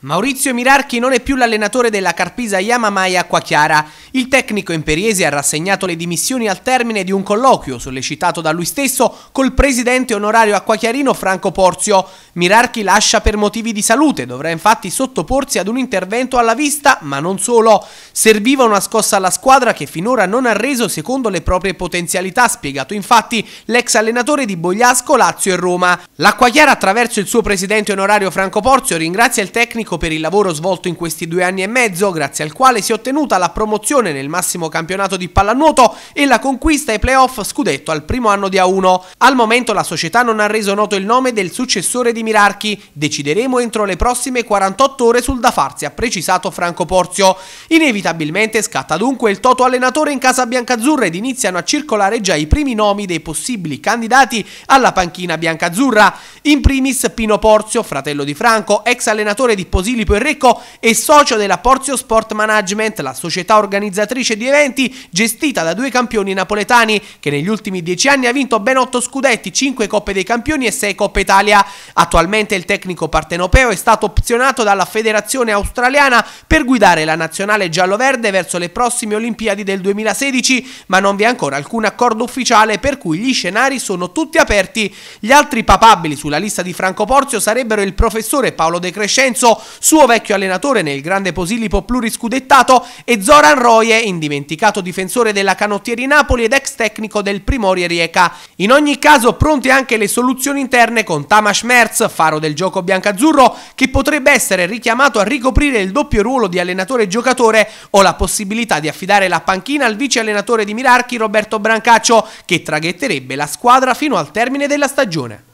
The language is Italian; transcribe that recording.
Maurizio Mirarchi non è più l'allenatore della Carpisa Yamamai Acquachiara. Il tecnico imperiese ha rassegnato le dimissioni al termine di un colloquio sollecitato da lui stesso col presidente onorario acquachiarino Franco Porzio. Mirarchi lascia per motivi di salute, dovrà infatti sottoporsi ad un intervento alla vista, ma non solo. Serviva una scossa alla squadra che finora non ha reso secondo le proprie potenzialità, spiegato infatti l'ex allenatore di Bogliasco, Lazio e Roma. L'Acquachiara attraverso il suo presidente onorario Franco Porzio ringrazia il tecnico tecnico per il lavoro svolto in questi due anni e mezzo, grazie al quale si è ottenuta la promozione nel massimo campionato di pallanuoto e la conquista ai playoff scudetto al primo anno di A1. Al momento la società non ha reso noto il nome del successore di Mirarchi, decideremo entro le prossime 48 ore sul da farsi, ha precisato Franco Porzio. Inevitabilmente scatta dunque il toto allenatore in casa biancazzurra ed iniziano a circolare già i primi nomi dei possibili candidati alla panchina biancazzurra. In primis Pino Porzio, fratello di Franco, ex allenatore di Posilipo e Recco e socio della Porzio Sport Management, la società organizzatrice di eventi gestita da due campioni napoletani che negli ultimi dieci anni ha vinto ben otto scudetti, cinque Coppe dei Campioni e sei Coppe Italia. Attualmente il tecnico partenopeo è stato opzionato dalla federazione australiana per guidare la nazionale giallo-verde verso le prossime Olimpiadi del 2016, ma non vi è ancora alcun accordo ufficiale per cui gli scenari sono tutti aperti. Gli altri papabili sulla lista di Franco Porzio sarebbero il professore Paolo De Crescenzo, suo vecchio allenatore nel grande Posillipo pluriscudettato, e Zoran Roye, indimenticato difensore della Canottieri Napoli ed ex tecnico del Primorie Rieca. In ogni caso pronte anche le soluzioni interne con Tamas Merz, faro del gioco biancazzurro, che potrebbe essere richiamato a ricoprire il doppio ruolo di allenatore giocatore o la possibilità di affidare la panchina al vice allenatore di Mirarchi Roberto Brancaccio, che traghetterebbe la squadra fino al termine della stagione.